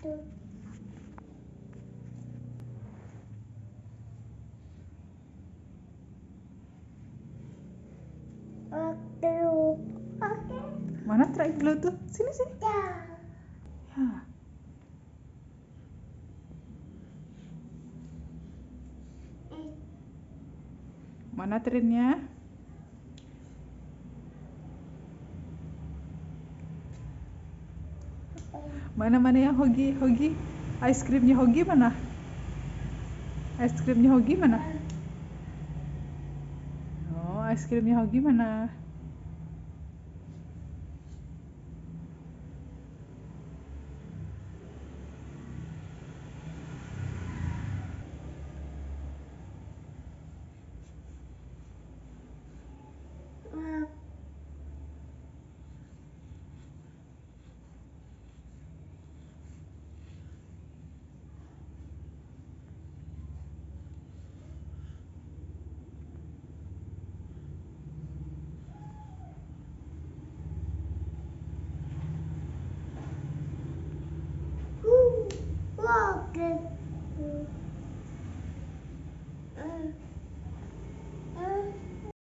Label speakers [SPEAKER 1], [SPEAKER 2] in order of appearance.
[SPEAKER 1] Tuh. Oke.
[SPEAKER 2] Mana try glue tuh? Sini sini.
[SPEAKER 1] Ya.
[SPEAKER 2] Ya. Mana trennya? Mana mana yang hogi hogi? Ice creamnya hogi mana? Ice creamnya hogi mana? Oh, ice creamnya hogi mana?
[SPEAKER 1] walking.